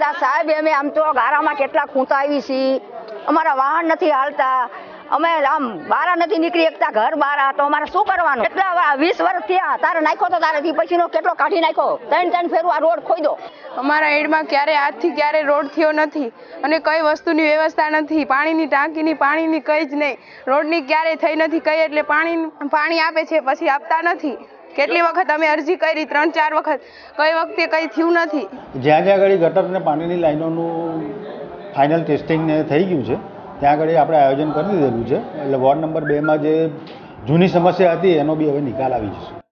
શકતા સાહેબ, અમે આમ તો ગારામાં કેટલા ખૂંતા આવી છીએ અમારા વાહન નથી હાલતા. અમે આમ બારા નથી નીકળી શકતા, ઘર બારા. તો અમારે શું કરવાનું? કેટલા વીસ વર્ષ થયા, તારે નાખ્યો તો તારેથી પછીનો કેટલો કાઢી નાખ્યો? ત્રણ ત્રણ ફેરું આ રોડ ખોઈ દો. અમારા એડમાં ક્યારે આજથી ક્યારે રોડ થયો નથી અને કઈ વસ્તુની વ્યવસ્થા નથી. પાણીની ટાંકીની પાણીની કઈ જ નહીં. રોડની ક્યારે થઈ નથી કઈ, એટલે પાણી પાણી આપે છે, પછી આપતા નથી. કેટલી વખત અમે અરજી કરી? ત્રણ, ચાર વખત. કઈ વખતે કઈ થયું નથી. જ્યાં જ્યાં આગળ ગટર અને પાણીની લાઈનોનું ફાઇનલ ટેસ્ટિંગ ને થઈ ગયું છે, ત્યાં આગળ આપણે આયોજન કરી દીધેલું છે. એટલે વોર્ડ નંબર બેમાં જે જૂની સમસ્યા હતી, એનો બી હવે નિકાલ આવી જશે.